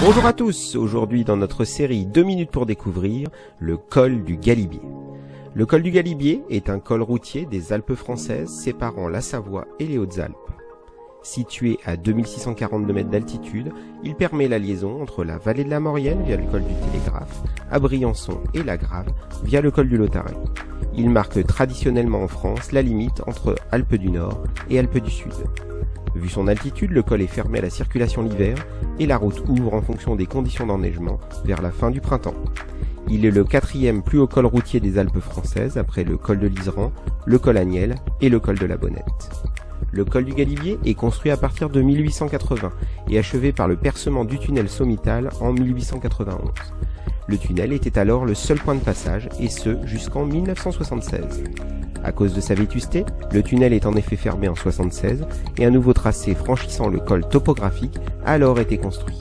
Bonjour à tous, aujourd'hui dans notre série 2 minutes pour découvrir le col du Galibier. Le col du Galibier est un col routier des Alpes françaises séparant la Savoie et les Hautes-Alpes. Situé à 2642 mètres d'altitude, il permet la liaison entre la vallée de la Maurienne via le col du Télégraphe, à Briançon et la Grave via le col du Lautaret. Il marque traditionnellement en France la limite entre Alpes du Nord et Alpes du Sud. Vu son altitude, le col est fermé à la circulation l'hiver et la route ouvre en fonction des conditions d'enneigement vers la fin du printemps. Il est le quatrième plus haut col routier des Alpes françaises après le col de l'Iseran, le col Agnel et le col de la Bonnette. Le col du Galibier est construit à partir de 1880 et achevé par le percement du tunnel sommital en 1891. Le tunnel était alors le seul point de passage et ce jusqu'en 1976. À cause de sa vétusté, le tunnel est en effet fermé en 76 et un nouveau tracé franchissant le col topographique a alors été construit.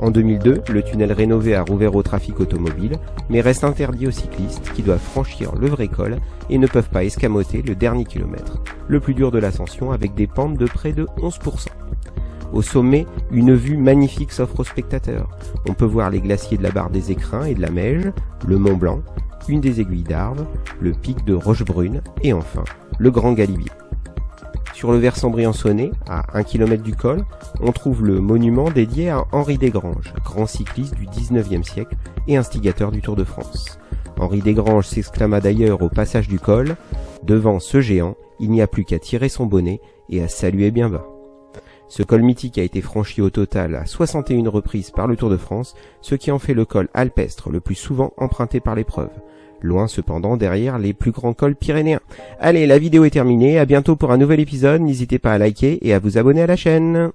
En 2002, le tunnel rénové a rouvert au trafic automobile, mais reste interdit aux cyclistes qui doivent franchir le vrai col et ne peuvent pas escamoter le dernier kilomètre, le plus dur de l'ascension avec des pentes de près de 11%. Au sommet, une vue magnifique s'offre aux spectateurs. On peut voir les glaciers de la barre des Écrins et de la Meige, le Mont Blanc, une des aiguilles d'Arve, le pic de Rochebrune et enfin le Grand Galibier. Sur le versant briançonnais, à 1 km du col, on trouve le monument dédié à Henri Desgranges, grand cycliste du 19e siècle et instigateur du Tour de France. Henri Desgranges s'exclama d'ailleurs au passage du col Devant ce géant, il n'y a plus qu'à tirer son bonnet et à saluer bien bas. Ce col mythique a été franchi au total à 61 reprises par le Tour de France, ce qui en fait le col alpestre le plus souvent emprunté par l'épreuve. Loin cependant derrière les plus grands cols pyrénéens. Allez, la vidéo est terminée, à bientôt pour un nouvel épisode, n'hésitez pas à liker et à vous abonner à la chaîne.